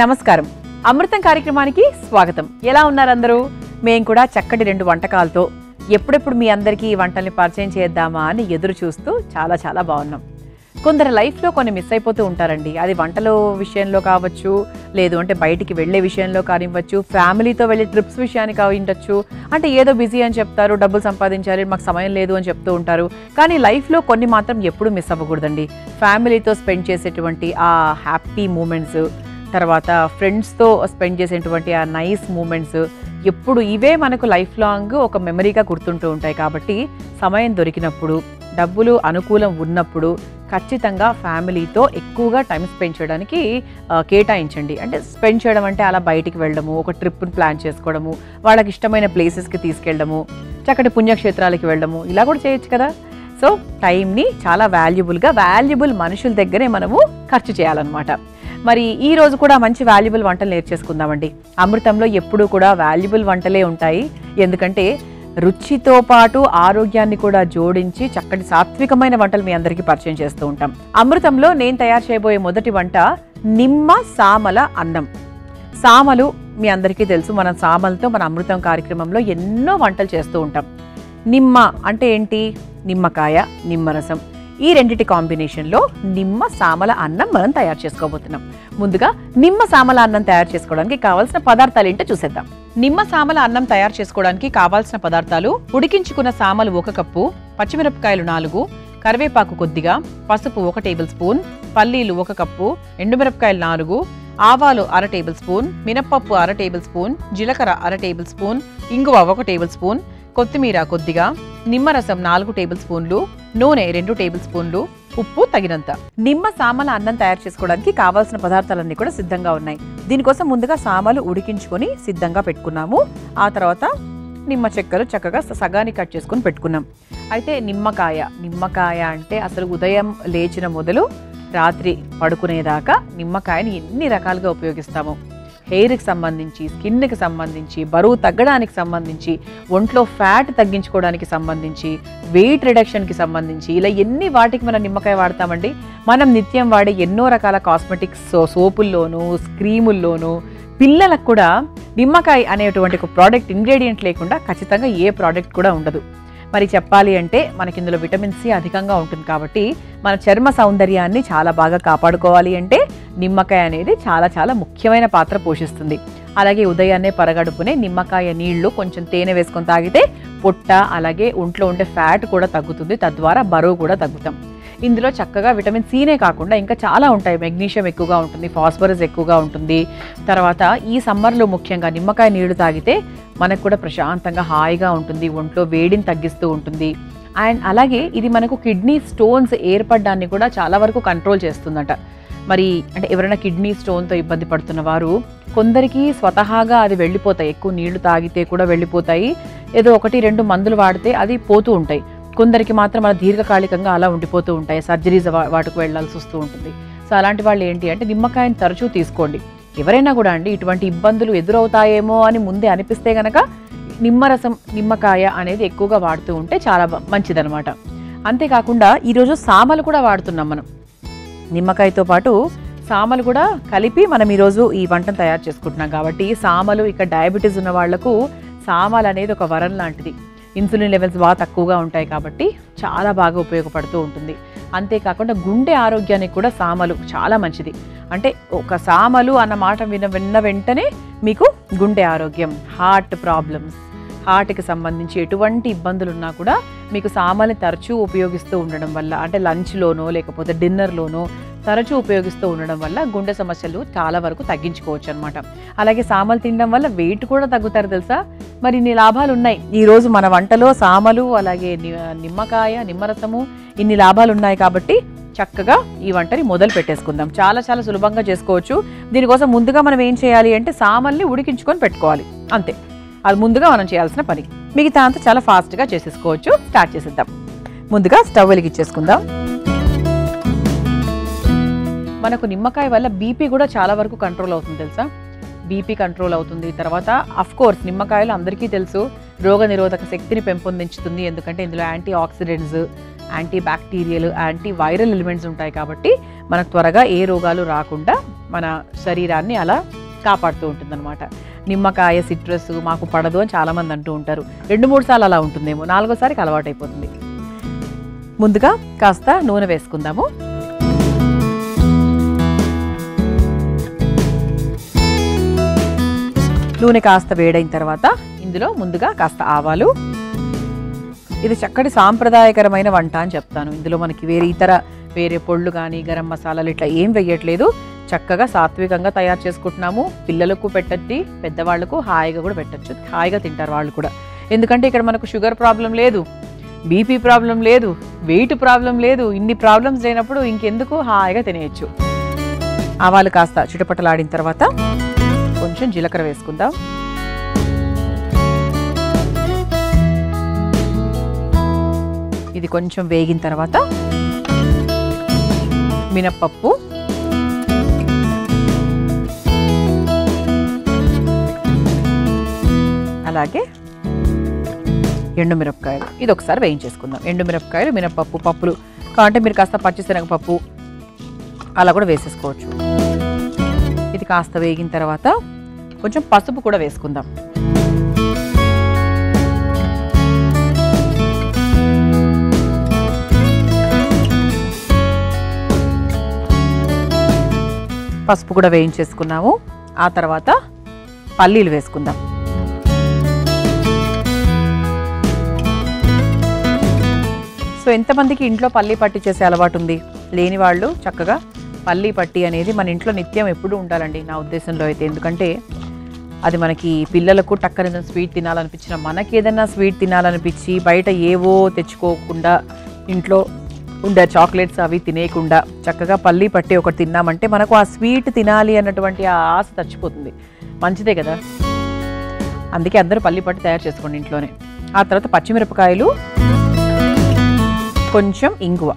నమస్కారం. అమృతం కార్యక్రమానికి స్వాగతం. ఎలా ఉన్నారు అందరూ మేము కూడా చక్కటి రెండు వంటకాలతో ఎప్పుడెప్పుడు మీ అందరికీ ఈ వంటల్ని పరిచయం చేద్దామా అని ఎదురు చూస్తూ చాలా చాలా బాగున్నాం. కొందరు లైఫ్లో కొన్ని మిస్ అయిపోతూ ఉంటారండి. అది వంటల విషయంలో కావచ్చు లేదు అంటే బయటికి వెళ్ళే విషయంలో కానివ్వచ్చు ఫ్యామిలీతో వెళ్ళే ట్రిప్స్ విషయానికి కావి ఉండొచ్చు అంటే ఏదో బిజీ అని చెప్తారు డబ్బులు సంపాదించాలి మాకు సమయం లేదు అని చెప్తూ ఉంటారు. కానీ లైఫ్లో కొన్ని మాత్రం ఎప్పుడు మిస్ అవ్వకూడదండి. ఫ్యామిలీతో స్పెండ్ చేసేటువంటి ఆ హ్యాపీ మూమెంట్స్ తర్వాత ఫ్రెండ్స్తో స్పెండ్ చేసేటువంటి ఆ నైస్ మూమెంట్స్ ఎప్పుడు ఇవే మనకు లైఫ్ లాంగ్ ఒక మెమరీగా గుర్తుంటూ ఉంటాయి కాబట్టి సమయం దొరికినప్పుడు డబ్బులు అనుకూలం ఉన్నప్పుడు ఖచ్చితంగా ఫ్యామిలీతో ఎక్కువగా టైం స్పెండ్ చేయడానికి కేటాయించండి. అంటే స్పెండ్ చేయడం అంటే అలా బయటికి వెళ్ళడము ఒక ట్రిప్ని ప్లాన్ చేసుకోవడము వాళ్ళకి ఇష్టమైన ప్లేసెస్కి తీసుకెళ్ళడము చక్కటి పుణ్యక్షేత్రాలకి వెళ్ళడము ఇలా కూడా చేయొచ్చు కదా. సో టైంని చాలా వాల్యుబుల్గా వాల్యుబుల్ మనుషుల దగ్గరే మనము ఖర్చు చేయాలన్నమాట. మరి ఈ రోజు కూడా మంచి వాల్యుబుల్ వంటలు నేర్చేసుకుందామండి. అమృతంలో ఎప్పుడూ కూడా వాల్యుబుల్ వంటలే ఉంటాయి. ఎందుకంటే రుచితో పాటు ఆరోగ్యాన్ని కూడా జోడించి చక్కటి సాత్వికమైన వంటలు మీ అందరికీ పరిచయం చేస్తూ ఉంటాం. అమృతంలో నేను తయారు చేయబోయే మొదటి వంట నిమ్మ సామల అన్నం. సామలు మీ అందరికీ తెలుసు. మనం సామలతో మన అమృతం కార్యక్రమంలో ఎన్నో వంటలు చేస్తూ ఉంటాం. నిమ్మ అంటే ఏంటి? నిమ్మకాయ నిమ్మరసం ఈ రెండిటి కాంబినేషన్లో నిమ్మ సామల అన్నం మనం తయారు చేసుకోబోతున్నాం. ముందుగా నిమ్మ సామల అన్నం తయారు చేసుకోవడానికి కావాల్సిన పదార్థాలు ఏంటో చూసేద్దాం. నిమ్మ సామల అన్నం తయారు చేసుకోవడానికి కావాల్సిన పదార్థాలు ఉడికించుకున్న సామలు ఒక కప్పు పచ్చిమిరపకాయలు నాలుగు కరివేపాకు కొద్దిగా పసుపు ఒక టేబుల్ స్పూన్ పల్లీలు ఒక కప్పు ఎండుమిరపకాయలు నాలుగు ఆవాలు అర టేబుల్ స్పూన్ మినప్పప్పు అర టేబుల్ స్పూన్ జీలకర్ర అర టేబుల్ స్పూన్ ఇంగువ ఒక టేబుల్ స్పూన్ కొత్తిమీర కొద్దిగా నిమ్మరసం నాలుగు టేబుల్ స్పూన్లు నూనె రెండు టేబుల్ స్పూన్లు ఉప్పు తగినంత. నిమ్మ సామల అన్నం తయారు చేసుకోవడానికి కావాల్సిన పదార్థాలన్నీ కూడా సిద్ధంగా ఉన్నాయి. దీనికోసం ముందుగా సామలు ఉడికించుకొని సిద్ధంగా పెట్టుకున్నాము. ఆ తర్వాత నిమ్మ చెక్కలు చక్కగా సగానికి కట్ చేసుకొని పెట్టుకున్నాం. అయితే నిమ్మకాయ నిమ్మకాయ అంటే అసలు ఉదయం లేచిన మొదలు రాత్రి పడుకునేదాకా నిమ్మకాయని ఎన్ని రకాలుగా ఉపయోగిస్తాము. హెయిర్కి సంబంధించి స్కిన్కి సంబంధించి బరువు తగ్గడానికి సంబంధించి ఒంట్లో ఫ్యాట్ తగ్గించుకోవడానికి సంబంధించి వెయిట్ రిడక్షన్కి సంబంధించి ఇలా ఎన్ని వాటికి మనం నిమ్మకాయ వాడతామండి? మనం నిత్యం వాడే ఎన్నో రకాల కాస్మెటిక్స్ సోపుల్లోనూ స్క్రీముల్లోనూ పిల్లలకు కూడా నిమ్మకాయ అనేటువంటి ఒక ప్రోడక్ట్ ఇంగ్రీడియంట్ లేకుండా ఖచ్చితంగా ఏ ప్రోడక్ట్ కూడా ఉండదు. మరి చెప్పాలి అంటే మనకి ఇందులో విటమిన్ సి అధికంగా ఉంటుంది కాబట్టి మన చర్మ సౌందర్యాన్ని చాలా బాగా కాపాడుకోవాలి అంటే నిమ్మకాయ అనేది చాలా చాలా ముఖ్యమైన పాత్ర పోషిస్తుంది. అలాగే ఉదయాన్నే పరగడుపునే నిమ్మకాయ నీళ్ళు కొంచెం తేనె వేసుకొని తాగితే పొట్ట అలాగే ఒంట్లో ఉండే ఫ్యాట్ కూడా తగ్గుతుంది తద్వారా బరువు కూడా తగ్గుతాం. ఇందులో చక్కగా విటమిన్ సీనే కాకుండా ఇంకా చాలా ఉంటాయి. మెగ్నీషియం ఎక్కువగా ఉంటుంది ఫాస్ఫరస్ ఎక్కువగా ఉంటుంది. తర్వాత ఈ సమ్మర్లో ముఖ్యంగా నిమ్మకాయ నీళ్ళు తాగితే మనకు కూడా ప్రశాంతంగా హాయిగా ఉంటుంది ఒంట్లో వేడిని తగ్గిస్తూ ఉంటుంది. అండ్ అలాగే ఇది మనకు కిడ్నీ స్టోన్స్ ఏర్పడడాన్ని కూడా చాలా వరకు కంట్రోల్ చేస్తుందట. మరి అంటే ఎవరైనా కిడ్నీ స్టోన్తో ఇబ్బంది పడుతున్న వారు కొందరికి స్వతహాగా అది వెళ్ళిపోతాయి. ఎక్కువ నీళ్ళు తాగితే కూడా వెళ్ళిపోతాయి. ఏదో ఒకటి రెండు మందులు వాడితే అది పోతూ ఉంటాయి. కొందరికి మాత్రం అలా దీర్ఘకాలికంగా అలా ఉండిపోతూ ఉంటాయి. సర్జరీస్ వాటికి వెళ్ళాల్సి వస్తూ ఉంటుంది. సో అలాంటి వాళ్ళు ఏంటి అంటే నిమ్మకాయని తరచూ తీసుకోండి. ఎవరైనా కూడా అండి ఇటువంటి ఇబ్బందులు ఎదురవుతాయేమో అని ముందే అనిపిస్తే గనక నిమ్మరసం నిమ్మకాయ అనేది ఎక్కువగా వాడుతూ ఉంటే చాలా మంచిదనమాట అంతేకాకుండా ఈరోజు సామలు కూడా వాడుతున్నాం మనం. నిమ్మకాయతో పాటు సామలు కూడా కలిపి మనం ఈరోజు ఈ వంటను తయారు చేసుకుంటున్నాం కాబట్టి సామలు ఇక డయాబెటీస్ ఉన్న వాళ్ళకు సామలు అనేది ఒక వరం లాంటిది. ఇన్సులిన్ లెవెల్స్ బాగా తక్కువగా ఉంటాయి కాబట్టి చాలా బాగా ఉపయోగపడుతూ ఉంటుంది. అంతేకాకుండా గుండె ఆరోగ్యానికి కూడా సామలు చాలా మంచిది. అంటే ఒక సామలు అన్న మాట విన విన్న వెంటనే మీకు గుండె ఆరోగ్యం హార్ట్ ప్రాబ్లమ్స్ హార్ట్కి సంబంధించి ఎటువంటి ఇబ్బందులు ఉన్నా కూడా మీకు సామాన్లు తరచూ ఉపయోగిస్తూ ఉండడం వల్ల అంటే లంచ్లోనో లేకపోతే డిన్నర్లోనో తరచూ ఉపయోగిస్తూ ఉండడం వల్ల గుండె సమస్యలు చాలా వరకు తగ్గించుకోవచ్చు అనమాట అలాగే సామలు తినడం వల్ల వెయిట్ కూడా తగ్గుతారు తెలుసా? మరి ఇన్ని లాభాలు ఉన్నాయి. ఈరోజు మన వంటలో సామలు అలాగే నిమ్మకాయ నిమ్మరసము ఇన్ని లాభాలు ఉన్నాయి కాబట్టి చక్కగా ఈ వంటని మొదలు పెట్టేసుకుందాం. చాలా చాలా సులభంగా చేసుకోవచ్చు. దీనికోసం ముందుగా మనం ఏం చేయాలి అంటే సామల్ని ఉడికించుకొని పెట్టుకోవాలి. అంతే. అది ముందుగా మనం చేయాల్సిన పని. మిగతా అంతా చాలా ఫాస్ట్గా చేసేసుకోవచ్చు. స్టార్ట్ చేసేద్దాం. ముందుగా స్టవ్ వెలిగించేసుకుందాం. మనకు నిమ్మకాయ వల్ల బీపీ కూడా చాలా వరకు కంట్రోల్ అవుతుంది తెలుసా? బీపీ కంట్రోల్ అవుతుంది. తర్వాత అఫ్ కోర్స్ నిమ్మకాయలు అందరికీ తెలుసు. రోగ నిరోధక శక్తిని పెంపొందించుతుంది. ఎందుకంటే ఇందులో anti oxidants anti bacterial anti viral elements ఉంటాయి కాబట్టి మనకు త్వరగా ఏ రోగాలు రాకుండా మన శరీరాన్ని అలా కాపాడుతూ ఉంటుందన్నమాట. నిమ్మకాయ సిట్రస్ మాకు పడదు అని చాలామంది అంటూ ఉంటారు. రెండు మూడు సార్లు అలా ఉంటుందేమో. నాలుగోసారికి అలవాటు అయిపోతుంది ముందుగా కాస్త నూనె వేసుకుందాము. నూనె కాస్త వేడైన తర్వాత ఇందులో ముందుగా కాస్త ఆవాలు. ఇది చక్కటి సాంప్రదాయకరమైన వంట అని చెప్తాను. ఇందులో మనకి వేరే ఇతర వేరే పొళ్ళు కానీ గరం మసాలాలు ఇట్లా ఏం వెయ్యట్లేదు చక్కగా సాత్వికంగా తయారు చేసుకుంటున్నాము. పిల్లలకు పెట్టద్ది పెద్దవాళ్ళకు హాయిగా కూడా పెట్టచ్చు. హాయిగా తింటారు వాళ్ళు కూడా. ఎందుకంటే ఇక్కడ మనకు షుగర్ ప్రాబ్లం లేదు బీపీ ప్రాబ్లం లేదు వెయిట్ ప్రాబ్లం లేదు. ఇన్ని ప్రాబ్లమ్స్ లేనప్పుడు ఇంకెందుకు హాయిగా తినేయచ్చు. ఆవాలు కాస్త చిటపటలాడిన తర్వాత కొంచెం జీలకర్ర వేసుకుందాం. ఇది కొంచెం వేగిన తర్వాత మినప్పప్పు అలాగే ఎండుమిరపకాయలు. ఇది ఒకసారి వేయించేసుకుందాం. ఎండుమిరపకాయలు మినపప్పు పప్పులు. కావాలంటే మీరు కాస్త పచ్చిశనగపప్పు అలా కూడా వేసేసుకోవచ్చు. ఇది కాస్త వేగిన తర్వాత కొంచెం పసుపు కూడా వేసుకుందాం. పసుపు కూడా వేయించేసుకున్నాము. ఆ తర్వాత పల్లీలు వేసుకుందాం. సో ఎంతమందికి ఇంట్లో పల్లీ పట్టి చేసే అలవాటు ఉంది? లేని వాళ్ళు చక్కగా పల్లీ పట్టి అనేది మన ఇంట్లో నిత్యం ఎప్పుడూ ఉండాలండి. నా ఉద్దేశంలో అయితే. ఎందుకంటే అది మనకి పిల్లలకు టక్కన స్వీట్ తినాలనిపించిన మనకి ఏదైనా స్వీట్ తినాలనిపించి బయట ఏవో తెచ్చుకోకుండా ఇంట్లో ఉండే చాక్లెట్స్ అవి తినేయకుండా చక్కగా పల్లీ పట్టి ఒకటి తిన్నామంటే మనకు ఆ స్వీట్ తినాలి అన్నటువంటి ఆ ఆశ చచ్చిపోతుంది మంచిదే కదా? అందుకే అందరూ పల్లీ పట్టి తయారు చేసుకోండి ఇంట్లోనే. ఆ తర్వాత పచ్చిమిరపకాయలు కొంచెం ఇంగువ.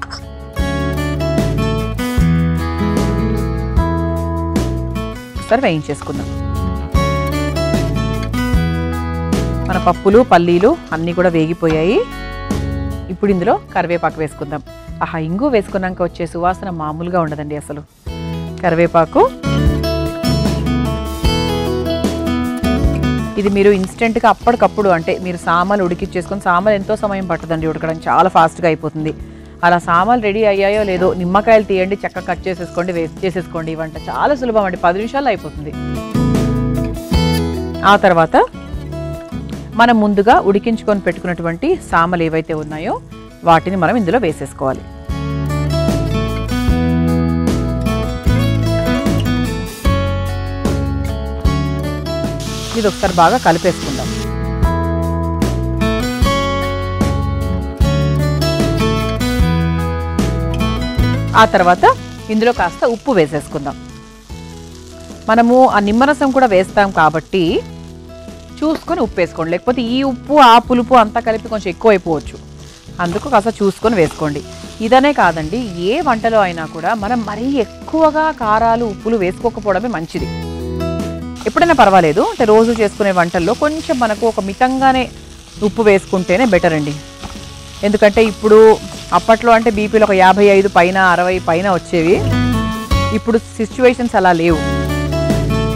ఒకసారి వేయించేసుకుందాం. మన పప్పులు పల్లీలు అన్నీ కూడా వేగిపోయాయి. ఇప్పుడు ఇందులో కరివేపాకు వేసుకుందాం. ఆహా ఇంగు వేసుకున్నాక వచ్చే సువాసన మామూలుగా ఉండదండి అసలు. కరివేపాకు ఇది మీరు ఇన్స్టెంట్గా అప్పటికప్పుడు అంటే మీరు సామాన్లు ఉడికిచ్చేసుకొని సామాన్లు ఎంతో సమయం పట్టదండి ఉడకడం. చాలా ఫాస్ట్గా అయిపోతుంది. అలా సామాన్లు రెడీ అయ్యాయో లేదో నిమ్మకాయలు తీయండి చక్కగా కట్ చేసేసుకోండి వేస్ట్ చేసేసుకోండి. ఈ వంట చాలా సులభం అండి. పది నిమిషాల్లో అయిపోతుంది. ఆ తర్వాత మనం ముందుగా ఉడికించుకొని పెట్టుకున్నటువంటి సామలు ఏవైతే ఉన్నాయో వాటిని మనం ఇందులో వేసేసుకోవాలి. ఇది ఒకసారి బాగా కలిపేసుకుందాం. ఆ తర్వాత ఇందులో కాస్త ఉప్పు వేసేసుకుందాం. మనము ఆ నిమ్మరసం కూడా వేస్తాం కాబట్టి చూసుకొని ఉప్పు వేసుకోండి. లేకపోతే ఈ ఉప్పు ఆ పులుపు అంతా కలిపి కొంచెం ఎక్కువ అయిపోవచ్చు అందుకు కాస్త చూసుకొని వేసుకోండి. ఇదనే కాదండి ఏ వంటలో అయినా కూడా మనం మరీ ఎక్కువగా కారాలు ఉప్పులు వేసుకోకపోవడమే మంచిది. ఎప్పుడైనా పర్వాలేదు. అంటే రోజు చేసుకునే వంటల్లో కొంచెం మనకు ఒక మితంగానే ఉప్పు వేసుకుంటేనే బెటర్ అండి. ఎందుకంటే ఇప్పుడు అప్పట్లో అంటే బీపీలు ఒక యాభై ఐదు పైన అరవై పైన వచ్చేవి. ఇప్పుడు సిచ్యువేషన్స్ అలా లేవు.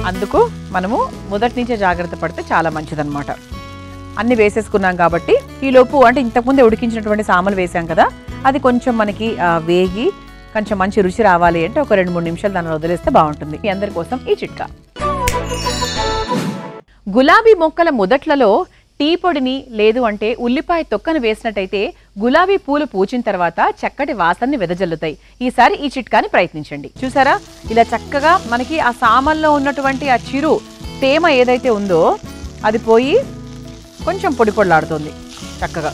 అందుకు మనము మొదటి నుంచే జాగ్రత్త పడితే చాలా మంచిదన్నమాట. అన్ని వేసేసుకున్నాం కాబట్టి ఈలోపు అంటే ఇంతకుముందే ఉడికించినటువంటి సామలు వేసాం కదా అది కొంచెం మనకి వేగి కొంచెం మంచి రుచి రావాలి అంటే ఒక రెండు మూడు నిమిషాలు దాన్ని వదిలేస్తే బాగుంటుంది. మీ అందరి కోసం ఈ చిట్కా. గులాబీ మొక్కల మొదట్లలో టీ పొడిని లేదు అంటే ఉల్లిపాయ తొక్కను వేసినట్టయితే గులాబీ పూలు పూచిన తర్వాత చక్కటి వాసనని వెదజల్లుతాయి. ఈసారి ఈ చిట్కాని ప్రయత్నించండి. చూసారా? ఇలా చక్కగా మనకి ఆ సామల్లో ఉన్నటువంటి ఆ చిరు తేమ ఏదైతే ఉందో అది పోయి కొంచెం పొడి పొడిలాడుతుంది. చక్కగా.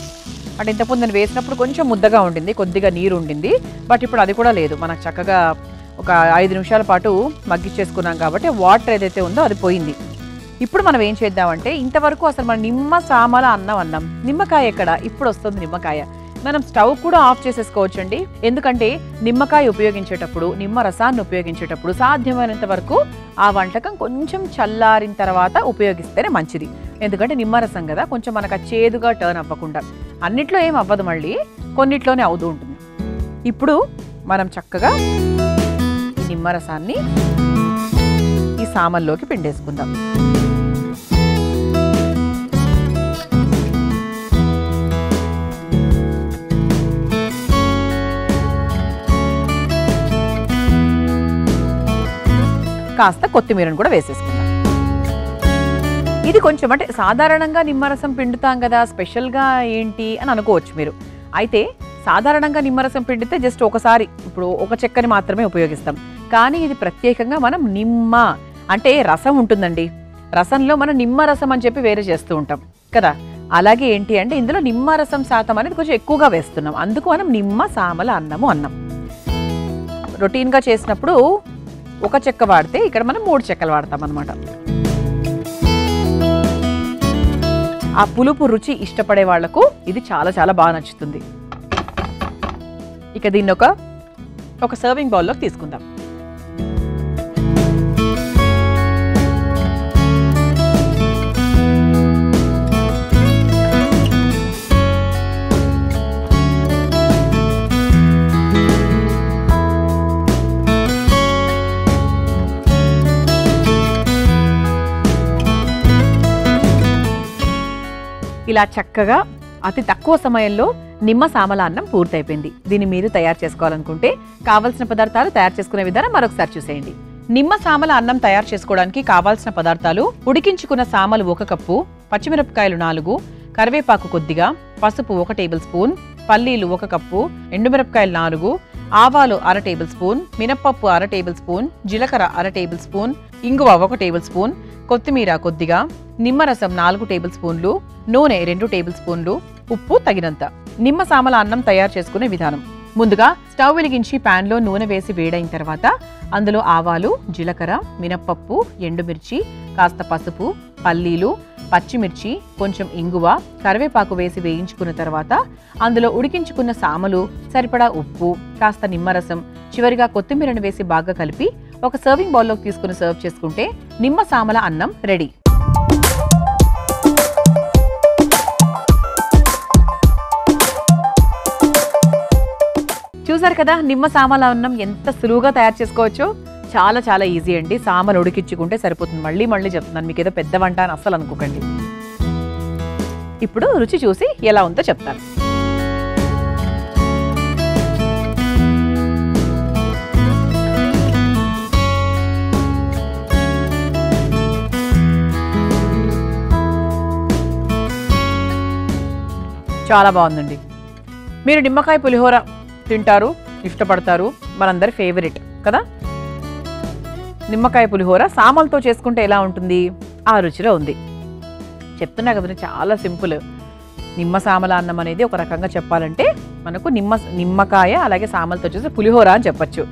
అంటే ఇంతకుముందు నేను వేసినప్పుడు కొంచెం ముద్దగా ఉండింది కొద్దిగా నీరు ఉండింది బట్ ఇప్పుడు అది కూడా లేదు. మనకు చక్కగా ఒక ఐదు నిమిషాల పాటు మగ్గిచ్చేసుకున్నాం కాబట్టి వాటర్ ఏదైతే ఉందో అది పోయింది. ఇప్పుడు మనం ఏం చేద్దామంటే ఇంతవరకు అసలు మనం నిమ్మ సామల అన్నం అన్నాం. నిమ్మకాయ ఎక్కడ? ఇప్పుడు వస్తుంది నిమ్మకాయ. మనం స్టవ్ కూడా ఆఫ్ చేసేసుకోవచ్చండి. ఎందుకంటే నిమ్మకాయ ఉపయోగించేటప్పుడు నిమ్మ రసాన్ని ఉపయోగించేటప్పుడు సాధ్యమైనంత వరకు ఆ వంటకం కొంచెం చల్లారిన తర్వాత ఉపయోగిస్తేనే మంచిది. ఎందుకంటే నిమ్మరసం కదా కొంచెం మనకు చేదుగా టర్న్ అవ్వకుండా. అన్నిట్లో ఏం అవ్వదు మళ్ళీ కొన్నిట్లోనే అవుతూ ఉంటుంది. ఇప్పుడు మనం చక్కగా ఈ నిమ్మరసాన్ని ఈ సామల్లోకి పిండేసుకుందాం. కాస్త కొత్తిమీరను కూడా వేసేసుకుందాం. ఇది కొంచెం అంటే సాధారణంగా నిమ్మరసం పిండుతాం కదా స్పెషల్గా ఏంటి అని అనుకోవచ్చు మీరు. అయితే సాధారణంగా నిమ్మరసం పిండితే జస్ట్ ఒకసారి ఇప్పుడు ఒక చెక్కని మాత్రమే ఉపయోగిస్తాం. కానీ ఇది ప్రత్యేకంగా మనం నిమ్మ అంటే రసం ఉంటుందండి. రసంలో మనం నిమ్మరసం అని చెప్పి వేరే చేస్తూ ఉంటాం కదా? అలాగే ఏంటి అంటే ఇందులో నిమ్మరసం శాతం అనేది కొంచెం ఎక్కువగా వేస్తున్నాం. అందుకు మనం నిమ్మ సామల అన్నము అన్నం. రొటీన్గా చేసినప్పుడు ఒక చెక్క వాడితే ఇక్కడ మనం మూడు చెక్కలు వాడతాం అనమాట ఆ పులుపు రుచి ఇష్టపడే వాళ్ళకు ఇది చాలా చాలా బాగా నచ్చుతుంది. ఇక దీన్ని ఒక ఒక సర్వింగ్ బౌల్లోకి తీసుకుందాం. ఇలా చక్కగా అతి తక్కువ సమయంలో నిమ్మ సామల అన్నం పూర్తయిపోయింది. దీన్ని మీరు తయారు చేసుకోవాలనుకుంటే కావాల్సిన పదార్థాలు తయారు చేసుకునే విధానం మరొకసారి చూసేయండి. నిమ్మ సామల అన్నం తయారు చేసుకోవడానికి కావాల్సిన పదార్థాలు ఉడికించుకున్న సామలు ఒక కప్పు పచ్చిమిరపకాయలు నాలుగు కరివేపాకు కొద్దిగా పసుపు ఒక టేబుల్ స్పూన్ పల్లీలు ఒక కప్పు ఎండుమిరపకాయలు నాలుగు ఆవాలు అర టేబుల్ స్పూన్ మినప్పప్పు అర టేబుల్ స్పూన్ జీలకర్ర అర టేబుల్ స్పూన్ ఇంగువ ఒక టేబుల్ స్పూన్ కొత్తిమీర కొద్దిగా నిమ్మరసం నాలుగు టేబుల్ స్పూన్లు నూనె రెండు టేబుల్ స్పూన్లు ఉప్పు తగినంత. నిమ్మ సామల అన్నం తయారు చేసుకునే విధానం. ముందుగా స్టవ్ వెలిగించి ప్యాన్లో నూనె వేసి వేడైన తర్వాత అందులో ఆవాలు జీలకర్ర మినప్పప్పు ఎండుమిర్చి కాస్త పసుపు పల్లీలు పచ్చిమిర్చి కొంచెం ఇంగువ కరివేపాకు వేసి వేయించుకున్న తర్వాత అందులో ఉడికించుకున్న సామలు సరిపడా ఉప్పు కాస్త నిమ్మరసం చివరిగా కొత్తిమీరను వేసి బాగా కలిపి ఒక సర్వింగ్ బౌల్లోకి తీసుకుని సర్వ్ చేసుకుంటే నిమ్మ సామల అన్నం రెడీ చూసారు కదా నిమ్మ సామల అన్నం ఎంత సులువుగా తయారు చేసుకోవచ్చో? చాలా చాలా ఈజీ అండి. సామలు ఉడికించుకుంటే సరిపోతుంది. మళ్ళీ మళ్ళీ చెప్తున్నాను మీకు ఏదో పెద్ద వంట అని అస్సలు అనుకోకండి. ఇప్పుడు రుచి చూసి ఎలా ఉందో చెప్తాను. చాలా బాగుందండి. మీరు నిమ్మకాయ పులిహోర తింటారు ఇష్టపడతారు మనందరి ఫేవరెట్ కదా? నిమ్మకాయ పులిహోర సామలతో చేసుకుంటే ఎలా ఉంటుంది? ఆ రుచిలో ఉంది. చెప్తున్నా కదా చాలా సింపుల్. నిమ్మ సామల అన్నం అనేది ఒక రకంగా చెప్పాలంటే మనకు నిమ్మ నిమ్మకాయ అలాగే సామలతో చేసే పులిహోర అని చెప్పొచ్చు.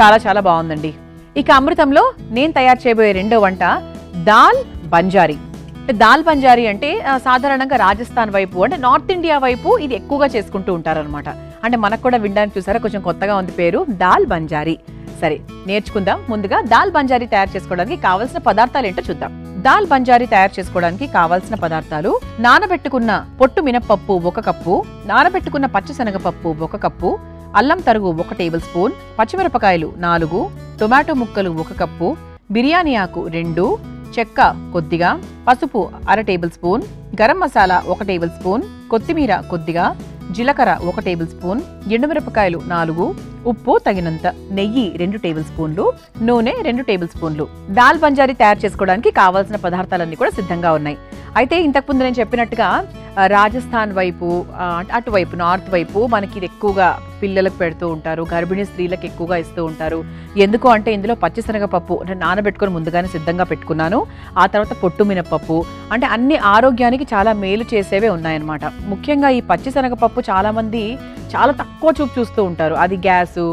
చాలా చాలా బాగుందండి. ఇక అమృతంలో నేను తయారు చేయబోయే రెండో వంట దాల్ బంజారీ. దాల్ బంజారీ అంటే సాధారణంగా రాజస్థాన్ వైపు అంటే నార్త్ ఇండియా వైపు ఇది ఎక్కువగా చేసుకుంటూ ఉంటారనమాట అంటే మనకు కూడా వినడానికి చూసారా కొంచెం కొత్తగా ఉంది పేరు దాల్ బంజారీ. సరే నేర్చుకుందాం. ముందుగా దాల్ బంజారీ తయారు చేసుకోవడానికి కావాల్సిన పదార్థాలు ఏంటో చూద్దాం. దాల్ బంజారీ తయారు చేసుకోవడానికి కావాల్సిన పదార్థాలు నానబెట్టుకున్న పొట్టు మినప్పప్పు ఒక కప్పు నానబెట్టుకున్న పచ్చిశనగపప్పు ఒక కప్పు అల్లం తరుగు ఒక టేబుల్ స్పూన్ పచ్చిమిరపకాయలు నాలుగు టొమాటో ముక్కలు ఒక కప్పు బిర్యానీ ఆకు రెండు చెక్క కొద్దిగా పసుపు అర టేబుల్ స్పూన్ గరం మసాలా ఒక టేబుల్ స్పూన్ కొత్తిమీర కొద్దిగా జీలకర్ర ఒక టేబుల్ స్పూన్ ఎండుమిరపకాయలు నాలుగు ఉప్పు తగినంత నెయ్యి రెండు టేబుల్ స్పూన్లు నూనె రెండు టేబుల్ స్పూన్లు. దాల్ బంజారీ తయారు చేసుకోవడానికి కావాల్సిన పదార్థాలన్నీ కూడా సిద్ధంగా ఉన్నాయి. అయితే ఇంతకుముందు నేను చెప్పినట్టుగా రాజస్థాన్ వైపు అటువైపు నార్త్ వైపు మనకి ఇది ఎక్కువగా పిల్లలకు పెడుతూ ఉంటారు గర్భిణీ స్త్రీలకు ఎక్కువగా ఇస్తూ ఉంటారు. ఎందుకు అంటే ఇందులో పచ్చిశనగపప్పు అంటే నానబెట్టుకొని ముందుగానే సిద్ధంగా పెట్టుకున్నాను. ఆ తర్వాత పొట్టు మినపప్పు. పప్పు అంటే అన్ని ఆరోగ్యానికి చాలా మేలు చేసేవే ఉన్నాయన్నమాట. ముఖ్యంగా ఈ పచ్చిశనగపప్పు చాలామంది చాలా తక్కువ చూపు చూస్తూ ఉంటారు. అది గ్యాసు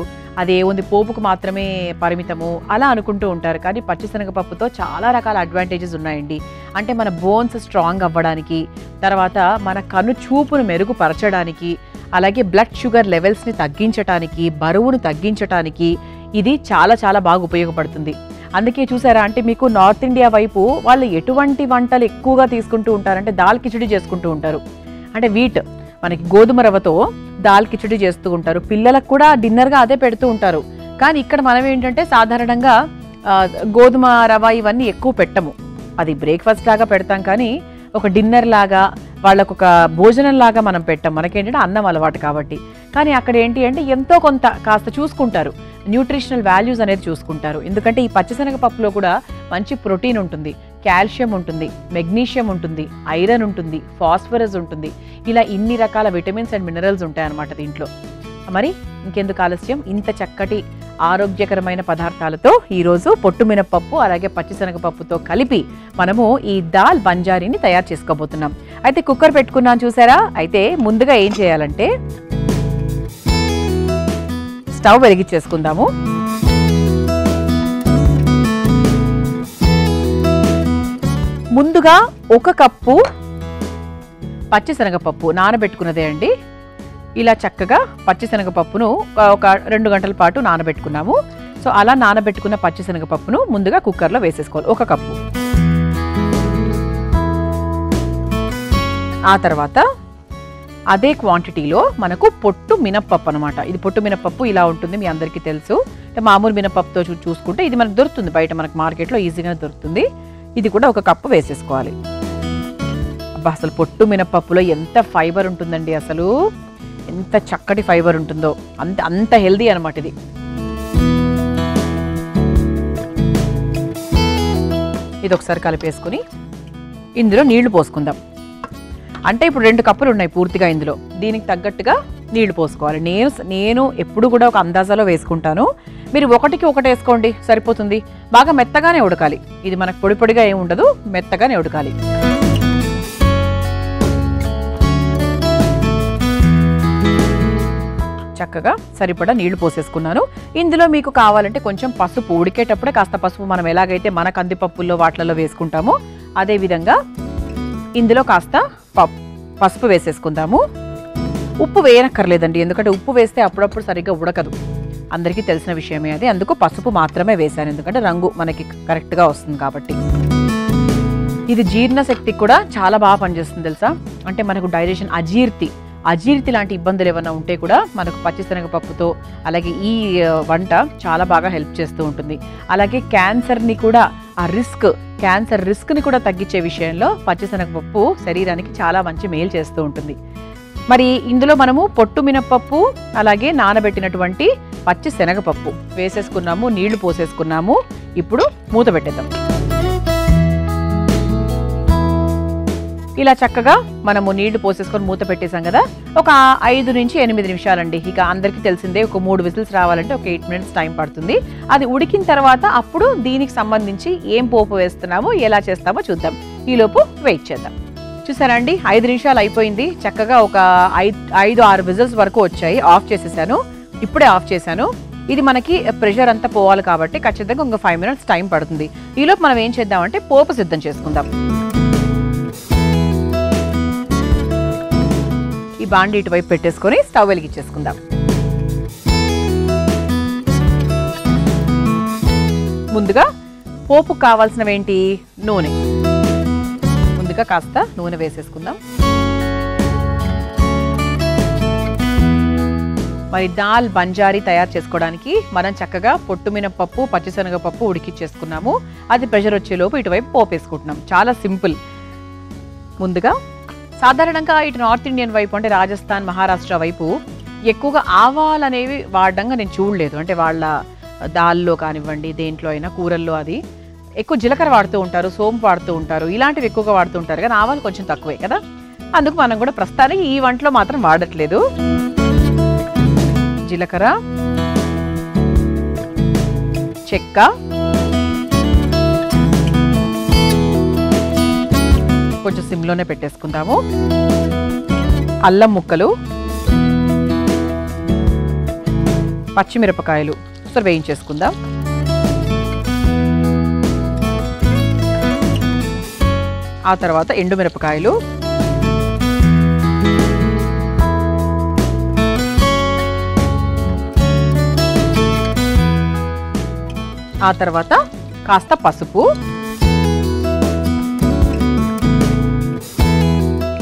అది ఏముంది పోపుకు మాత్రమే పరిమితము అలా అనుకుంటూ ఉంటారు. కానీ పచ్చిశనగపప్పుతో చాలా రకాల అడ్వాంటేజెస్ ఉన్నాయండి. అంటే మన బోన్స్ స్ట్రాంగ్ అవ్వడానికి తర్వాత మన కను చూపును మెరుగుపరచడానికి అలాగే బ్లడ్ షుగర్ లెవెల్స్ని తగ్గించటానికి బరువును తగ్గించటానికి ఇది చాలా చాలా బాగా ఉపయోగపడుతుంది. అందుకే చూసారా అంటే మీకు నార్త్ ఇండియా వైపు వాళ్ళు ఎటువంటి వంటలు ఎక్కువగా తీసుకుంటూ ఉంటారంటే దాల్ కిచడి చేసుకుంటూ ఉంటారు. అంటే వీట్ మనకి గోధుమ రవ్వతో దాల్ కిచడి చేస్తూ ఉంటారు. పిల్లలకు కూడా డిన్నర్గా అదే పెడుతూ ఉంటారు. కానీ ఇక్కడ మనం ఏంటంటే సాధారణంగా గోధుమ రవ్వ ఇవన్నీ ఎక్కువ పెట్టము. అది బ్రేక్ఫాస్ట్ లాగా పెడతాం కానీ ఒక డిన్నర్ లాగా వాళ్ళకు ఒక భోజనం లాగా మనం పెట్టాం. మనకేంటంటే అన్నం అలవాటు కాబట్టి. కానీ అక్కడ ఏంటి అంటే ఎంతో కొంత కాస్త చూసుకుంటారు. న్యూట్రిషనల్ వాల్యూస్ అనేది చూసుకుంటారు. ఎందుకంటే ఈ పచ్చిశనగ పప్పులో కూడా మంచి ప్రోటీన్ ఉంటుంది. కాల్షియం ఉంటుంది మెగ్నీషియం ఉంటుంది ఐరన్ ఉంటుంది ఫాస్ఫరస్ ఉంటుంది. ఇలా ఇన్ని రకాల విటమిన్స్ అండ్ మినరల్స్ ఉంటాయన్నమాట దీంట్లో. మరి ఇంకెందుకు ఆలస్యం? ఇంత చక్కటి ఆరోగ్యకరమైన పదార్థాలతో ఈరోజు పొట్టు మినపప్పు అలాగే పచ్చిశనగపప్పుతో కలిపి మనము ఈ దాల్ బంజారీని తయారు చేసుకోబోతున్నాం. అయితే కుక్కర్ పెట్టుకున్నాను చూసారా? అయితే ముందుగా ఏం చేయాలంటే స్టవ్ వెలిగించేసుకుందాము. ముందుగా ఒక కప్పు పచ్చిశనగపప్పు నానబెట్టుకున్నదే అండి. ఇలా చక్కగా పచ్చిశనగపప్పును ఒక- రెండు గంటల పాటు నానబెట్టుకున్నాము. సో అలా నానబెట్టుకున్న పచ్చిశనగపప్పును ముందుగా కుక్కర్లో వేసేసుకోవాలి ఒక కప్పు. ఆ తర్వాత అదే క్వాంటిటీలో మనకు పొట్టు మినప్పప్పు అనమాట ఇది పొట్టు మినప్పప్పు ఇలా ఉంటుంది మీ అందరికీ తెలుసు. అంటే మామూలు మినప్పప్పుతో చూ చూసుకుంటే ఇది మనకు దొరుకుతుంది బయట మనకు మార్కెట్లో ఈజీగా దొరుకుతుంది. ఇది కూడా ఒక కప్పు వేసేసుకోవాలి. అబ్బా అసలు పొట్టు మినప్పప్పులో ఎంత ఫైబర్ ఉంటుందండి అసలు. ఎంత చక్కటి ఫైబర్ ఉంటుందో అంత అంత హెల్దీ అనమాట ఇది. ఇది ఒకసారి కలిపేసుకుని ఇందులో నీళ్ళు పోసుకుందాం. అంటే ఇప్పుడు రెండు కప్పులు ఉన్నాయి పూర్తిగా ఇందులో. దీనికి తగ్గట్టుగా నీళ్ళు పోసుకోవాలి. నేను నేను ఎప్పుడు కూడా ఒక అందాజాలో వేసుకుంటాను. మీరు ఒకటికి ఒకటి వేసుకోండి సరిపోతుంది. బాగా మెత్తగానే ఉడకాలి. ఇది మనకు పొడి పొడిగా ఏమి ఉండదు మెత్తగానే ఉడకాలి. చక్కగా సరిపడా నీళ్ళు పోసేసుకున్నాను. ఇందులో మీకు కావాలంటే కొంచెం పసుపు ఉడికేటప్పుడే కాస్త పసుపు మనం ఎలాగైతే మన కందిపప్పుల్లో వాటిలలో వేసుకుంటామో అదేవిధంగా ఇందులో కాస్త పసుపు వేసేసుకుందాము. ఉప్పు వేయనక్కర్లేదండి ఎందుకంటే ఉప్పు వేస్తే అప్పుడప్పుడు సరిగ్గా ఉడకదు. అందరికీ తెలిసిన విషయమే అది అందుకు పసుపు మాత్రమే వేశాను ఎందుకంటే రంగు మనకి కరెక్ట్గా వస్తుంది కాబట్టి. ఇది జీర్ణశక్తికి కూడా చాలా బాగా పనిచేస్తుంది తెలుసా? అంటే మనకు డైజెషన్ అజీర్తి అజీర్తి లాంటి ఇబ్బందులు ఏమైనా ఉంటే కూడా మనకు పచ్చిశనగపప్పుతో అలాగే ఈ వంట చాలా బాగా హెల్ప్ చేస్తూ ఉంటుంది. అలాగే క్యాన్సర్ని కూడా ఆ రిస్క్ క్యాన్సర్ రిస్క్ని కూడా తగ్గించే విషయంలో పచ్చిశనగపప్పు శరీరానికి చాలా మంచి మేలు చేస్తూ ఉంటుంది. మరి ఇందులో మనము పొట్టు మినప్పప్పు అలాగే నానబెట్టినటువంటి పచ్చి శనగపప్పు వేసేసుకున్నాము నీళ్ళు పోసేసుకున్నాము. ఇప్పుడు మూత పెట్టేద్దాం. ఇలా చక్కగా మనము నీళ్ళు పోసేసుకొని మూత పెట్టేసాం కదా. ఒక ఐదు నుంచి ఎనిమిది నిమిషాలండి. ఇక అందరికీ తెలిసిందే ఒక మూడు విజిల్స్ రావాలంటే ఒక ఎయిట్ మినిట్స్ టైం పడుతుంది. అది ఉడికిన తర్వాత అప్పుడు దీనికి సంబంధించి ఏం పోపు వేస్తున్నామో ఎలా చేస్తామో చూద్దాం. ఈలోపు వెయిట్ చేద్దాం. చూసారండి ఐదు నిమిషాలు అయిపోయింది. చక్కగా ఒక ఐదు ఐదు ఆరు విజిల్స్ వరకు వచ్చాయి. ఆఫ్ చేసేసాను. ఇప్పుడే ఆఫ్ చేశాను. ఇది మనకి ప్రెషర్ అంతా పోవాలి కాబట్టి ఖచ్చితంగా ఇంకో ఫైవ్ మినిట్స్ టైం పడుతుంది. ఈలోపు మనం ఏం చేద్దామంటే పోపు సిద్ధం చేసుకుందాం. ఈ బాండి ఇటువైపు పెట్టేసుకొని స్టవ్ వెలిగించేసుకుందాం. ముందుగా పోపు కావాల్సినవి ఏంటి నూనె. ముందుగా కాస్త నూనె వేసేసుకుందాం. మరి దాల్ బంజారీ తయారు చేసుకోవడానికి మనం చక్కగా పొట్టుమినపప్పు పచ్చిశనగపప్పు ఉడికిచ్చేసుకున్నాము. అది ప్రెషర్ వచ్చేలోపు ఇటువైపు పోపు వేసుకుంటున్నాం చాలా సింపుల్. ముందుగా సాధారణంగా ఇటు నార్త్ ఇండియన్ వైపు అంటే రాజస్థాన్ మహారాష్ట్ర వైపు ఎక్కువగా ఆవాలు అనేవి వాడడంగా నేను చూడలేదు. అంటే వాళ్ళ దాల్లో కానివ్వండి దేంట్లో అయినా కూరల్లో అది ఎక్కువ జీలకర్ర వాడుతూ ఉంటారు సోంపు వాడుతూ ఉంటారు ఇలాంటివి ఎక్కువగా వాడుతూ ఉంటారు. కానీ ఆవాలు కొంచెం తక్కువే కదా. అందుకు మనం కూడా ప్రస్తుతానికి ఈ వంటలో మాత్రం వాడట్లేదు. జీలకర్ర చెక్క కొంచెం సిమ్లోనే పెట్టేసుకుందాము. అల్లం ముక్కలు పచ్చిమిరపకాయలు ఒకసారి వేయించేసుకుందాం. ఆ తర్వాత ఎండుమిరపకాయలు ఆ తర్వాత కాస్త పసుపు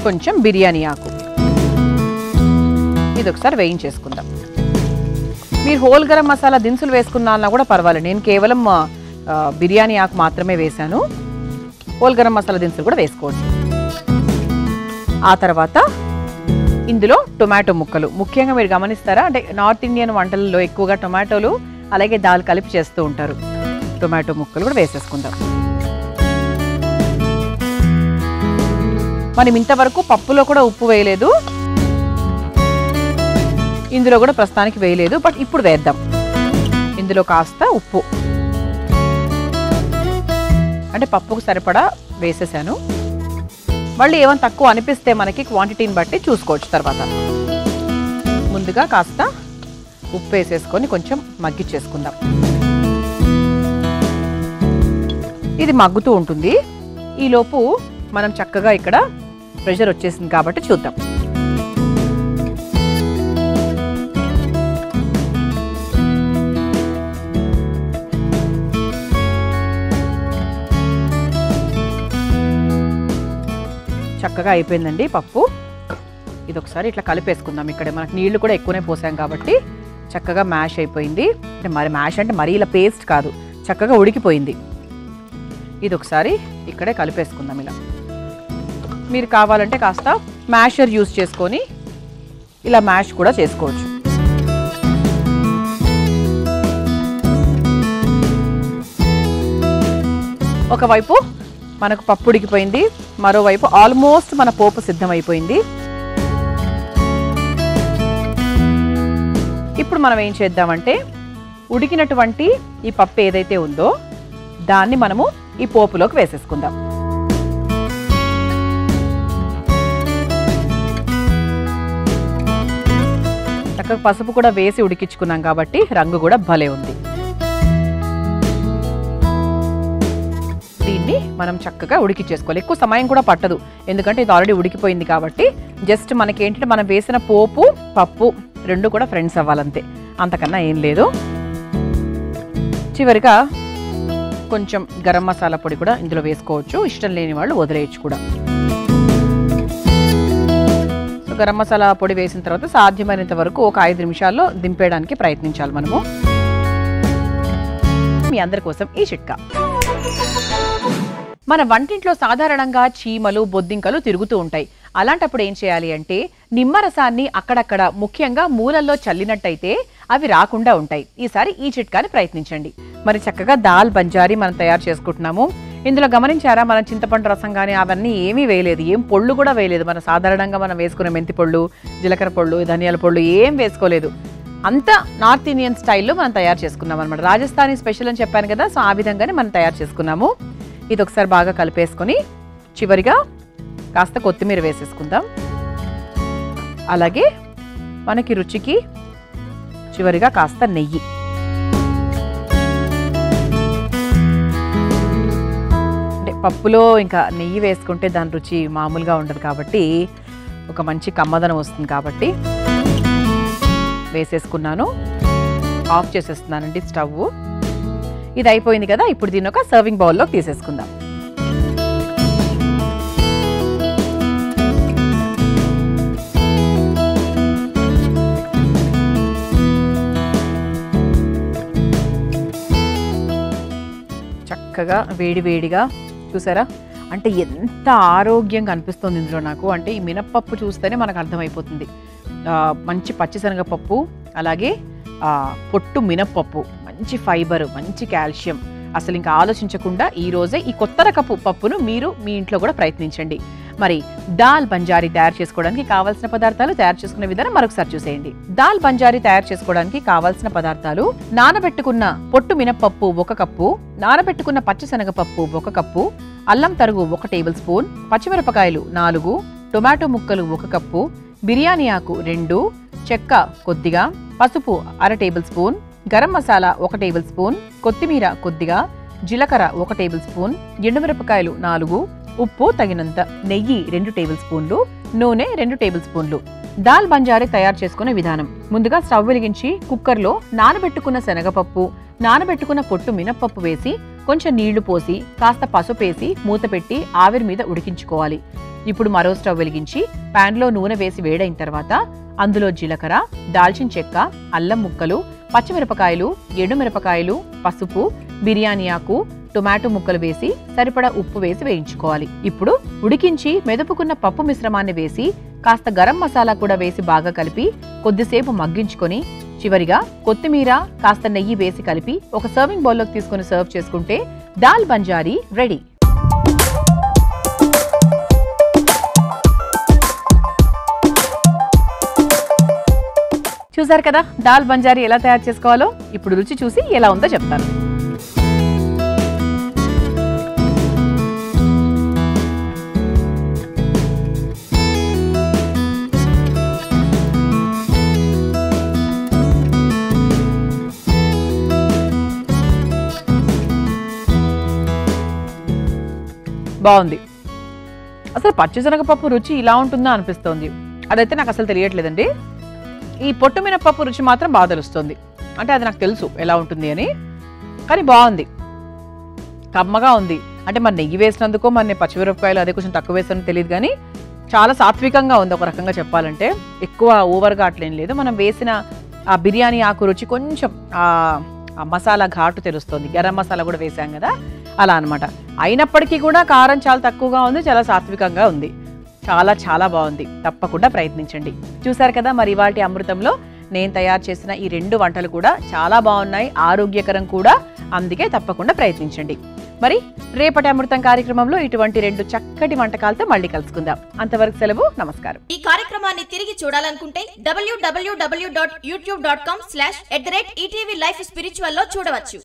కొంచెం బిర్యానీ ఆకు. ఇది ఒకసారి వేయించేసుకుందాం. మీరు హోల్ గరం మసాలా దినుసులు వేసుకున్నా కూడా పర్వాలేదు. నేను కేవలం బిర్యానీ ఆకు మాత్రమే వేశాను. హోల్ గరం మసాలా దినుసులు కూడా వేసుకోవచ్చు. ఆ తర్వాత ఇందులో టొమాటో ముక్కలు. ముఖ్యంగా మీరు గమనిస్తారా? అంటే నార్త్ ఇండియన్ వంటలలో ఎక్కువగా టొమాటోలు అలాగే దాల్ కలిపి చేస్తూ ఉంటారు. టొమాటో ముక్కలు కూడా వేసేసుకుందాం. మనం ఇంతవరకు పప్పులో కూడా ఉప్పు వేయలేదు. ఇందులో కూడా ప్రస్తుతానికి వేయలేదు బట్ ఇప్పుడు వేద్దాం. ఇందులో కాస్త ఉప్పు. అంటే పప్పుకు సరిపడా వేసేసాను. మళ్ళీ ఏమైనా తక్కువ అనిపిస్తే మనకి క్వాంటిటీని బట్టి చూసుకోవచ్చు తర్వాత. ముందుగా కాస్త ఉప్పు వేసేసుకొని కొంచెం మగ్గిచ్చేసుకుందాం ఇది మగ్గుతూ ఉంటుంది. ఈలోపు మనం చక్కగా ఇక్కడ ప్రెషర్ వచ్చేసింది కాబట్టి చూద్దాం. చక్కగా అయిపోయిందండి పప్పు. ఇది ఒకసారి ఇట్లా కలిపేసుకుందాం. ఇక్కడ మనకు నీళ్ళు కూడా ఎక్కువనే పోసాం కాబట్టి చక్కగా మ్యాష్ అయిపోయింది. అంటే మరి మ్యాష్ అంటే మరీ ఇలా పేస్ట్ కాదు. చక్కగా ఉడికిపోయింది. ఇది ఒకసారి ఇక్కడే కలిపేసుకుందాం ఇలా. మీరు కావాలంటే కాస్త మ్యాషర్ యూస్ చేసుకొని ఇలా మ్యాష్ కూడా చేసుకోవచ్చు. ఒకవైపు మనకు పప్పు ఉడికిపోయింది మరోవైపు ఆల్మోస్ట్ మన పోపు సిద్ధమైపోయింది. ఇప్పుడు మనం ఏం చేద్దామంటే ఉడికినటువంటి ఈ పప్పు ఏదైతే ఉందో దాన్ని మనము ఈ పోపులోకి వేసేసుకుందాం. చక్కగా పసుపు కూడా వేసి ఉడికించుకున్నాం కాబట్టి రంగు కూడా భలే ఉంది. దీన్ని మనం చక్కగా ఉడికిచ్చేసుకోవాలి ఎక్కువ సమయం కూడా పట్టదు. ఎందుకంటే ఇది ఆల్రెడీ ఉడికిపోయింది కాబట్టి జస్ట్ మనకి ఏంటంటే మనం వేసిన పోపు పప్పు రెండు కూడా ఫ్రెండ్స్ అవ్వాలంతే. అంతకన్నా ఏం లేదు. చివరిగా కొంచెం గరం మసాలా పొడి కూడా ఇందులో వేసుకోవచ్చు. ఇష్టం లేని వాళ్ళు వదిలేయచ్చు కూడా. గరం మసాలా పొడి వేసిన తర్వాత సాధ్యమైనంత వరకు ఒక ఐదు నిమిషాల్లో దింపేయడానికి ప్రయత్నించాలి మనము. మీ అందరి కోసం ఈ చిట్కా. మన వంటింట్లో సాధారణంగా చీమలు బొద్దింకలు తిరుగుతూ ఉంటాయి. అలాంటప్పుడు ఏం చేయాలి అంటే నిమ్మరసాన్ని అక్కడక్కడ ముఖ్యంగా మూలల్లో చల్లినట్టయితే అవి రాకుండా ఉంటాయి. ఈసారి ఈ చిట్కాని ప్రయత్నించండి. మరి చక్కగా దాల్ బంజారీ మనం తయారు చేసుకుంటున్నాము. ఇందులో గమనించారా? మన చింతపండు రసం కానీ అవన్నీ ఏమీ వేయలేదు. ఏం పొళ్ళు కూడా వేయలేదు. మన సాధారణంగా మనం వేసుకునే మెంతి పొళ్ళు జీలకర్ర పొళ్ళు ధనియాల పొళ్ళు ఏం వేసుకోలేదు. అంతా నార్త్ ఇండియన్ స్టైల్లో మనం తయారు చేసుకున్నాం అనమాట రాజస్థానీ స్పెషల్ అని చెప్పాను కదా సో ఆ విధంగానే మనం తయారు చేసుకున్నాము. ఇది ఒకసారి బాగా కలిపేసుకొని చివరిగా కాస్త కొత్తిమీర వేసేసుకుందాం. అలాగే మనకి రుచికి చివరిగా కాస్త నెయ్యి. పప్పులో ఇంకా నెయ్యి వేసుకుంటే దాని రుచి మామూలుగా ఉండదు కాబట్టి ఒక మంచి కమ్మదనం వస్తుంది కాబట్టి వేసేసుకున్నాను. ఆఫ్ చేసేస్తున్నానండి స్టవ్. ఇది అయిపోయింది కదా ఇప్పుడు దీన్ని ఒక సర్వింగ్ బౌల్లోకి తీసేసుకుందాం. చక్కగా వేడి వేడిగా చూసారా? అంటే ఎంత ఆరోగ్యంగా అనిపిస్తుంది ఇందులో నాకు. అంటే ఈ మినప్పప్పు చూస్తేనే మనకు అర్థమైపోతుంది. మంచి పచ్చిశనగపప్పు అలాగే పొట్టు మినప్పప్పు. మంచి ఫైబర్ మంచి కాల్షియం. అసలు ఇంకా ఆలోచించకుండా ఈరోజే ఈ కొత్త రకపు పప్పును మీరు మీ ఇంట్లో కూడా ప్రయత్నించండి. మరి దాల్ బంజారీ తయారు చేసుకోవడానికి కావాల్సిన పదార్థాలు తయారు చేసుకునే విధానం మరొకసారి చూసేయండి. దాల్ బంజారీ తయారు చేసుకోవడానికి కావాల్సిన పదార్థాలు నానబెట్టుకున్న పొట్టు మినప్పప్పు ఒక కప్పు నానబెట్టుకున్న పచ్చిశనగపప్పు ఒక కప్పు అల్లం తరుగు ఒక టేబుల్ స్పూన్ పచ్చిమిరపకాయలు నాలుగు టొమాటో ముక్కలు ఒక కప్పు బిర్యానీ ఆకు రెండు చెక్క కొద్దిగా పసుపు అర టేబుల్ స్పూన్ గరం మసాలా ఒక టేబుల్ స్పూన్ కొత్తిమీర కొద్దిగా జీలకర్ర ఒక టేబుల్ స్పూన్ ఎండుమిరపకాయలు నాలుగు ఉప్పు తగినంత నెయ్యి రెండు టేబుల్ స్పూన్లు నూనె రెండు టేబుల్ స్పూన్లు. దాల్ బంజారీ తయారు చేసుకునే విధానం. ముందుగా స్టవ్ వెలిగించి కుక్కర్లో నానబెట్టుకున్న శనగపప్పు నానబెట్టుకున్న పొట్టు మినప్పప్పు వేసి కొంచెం నీళ్ళు పోసి కాస్త పసుపేసి మూత పెట్టి ఆవిరి మీద ఉడికించుకోవాలి. ఇప్పుడు మరో స్టవ్ వెలిగించి ప్యాన్లో నూనె వేసి వేడైన తర్వాత అందులో జీలకర్ర దాల్చిన చెక్క అల్లం ముక్కలు పచ్చిమిరపకాయలు ఎండుమిరపకాయలు పసుపు బిర్యానీ ఆకు టొమాటో ముక్కలు వేసి సరిపడా ఉప్పు వేసి వేయించుకోవాలి. ఇప్పుడు ఉడికించి మెదుపుకున్న పప్పు మిశ్రమాన్ని వేసి కాస్త గరం మసాలా కూడా వేసి బాగా కలిపి కొద్దిసేపు మగ్గించుకొని చివరిగా కొత్తిమీర కాస్త నెయ్యి వేసి కలిపి ఒక సర్వింగ్ బౌల్లోకి తీసుకొని సర్వ్ చేసుకుంటే దాల్ బంజారీ రెడీ. చూసారు కదా? దాల్ బంజారీ ఎలా తయారు చేసుకోవాలో? ఇప్పుడు రుచి చూసి ఎలా ఉందో చెప్తాను. బాగుంది. అసలు పచ్చిశనగపప్పు రుచి ఇలా ఉంటుందా అనిపిస్తోంది. అదైతే నాకు అసలు తెలియట్లేదండి. ఈ పొట్టు మినపప్పు రుచి మాత్రం బాగా తెలుస్తుంది. అంటే అది నాకు తెలుసు ఎలా ఉంటుంది అని. కానీ బాగుంది. కమ్మగా ఉంది. అంటే మరి నెయ్యి వేసినందుకో మరి నేను పచ్చిమిరపకాయలు అదే కొంచెం తక్కువ వేసానో తెలియదు కానీ చాలా సాత్వికంగా ఉంది ఒక రకంగా చెప్పాలంటే. ఎక్కువ ఓవర్గా అట్లేం లేదు. మనం వేసిన ఆ బిర్యానీ ఆకు రుచి కొంచెం ఆ ఆ మసాలా ఘాటు తెలుస్తుంది. గరం మసాలా కూడా వేసాం కదా. అలా అనమాట అయినప్పటికీ కూడా కారం చాలా తక్కువగా ఉంది చాలా సాత్వికంగా ఉంది. చాలా చాలా బాగుంది. తప్పకుండా ప్రయత్నించండి. చూసారు కదా మరి ఇవాటి అమృతంలో నేను తయారు చేసిన ఈ రెండు వంటలు కూడా చాలా బాగున్నాయి ఆరోగ్యకరం కూడా. అందుకే తప్పకుండా ప్రయత్నించండి. మరి రేపటి అమృతం కార్యక్రమంలో ఇటువంటి రెండు చక్కటి వంటకాలతో మళ్ళీ కలుసుకుందాం. అంతవరకు సెలవు నమస్కారం. ఈ కార్యక్రమాన్ని తిరిగి చూడాలనుకుంటే డబ్ల్యూడబ్ల్యూడబ్ల్యూ dot YouTube dot com slash at the rate ETV life స్పిరిచువల్లో చూడవచ్చు.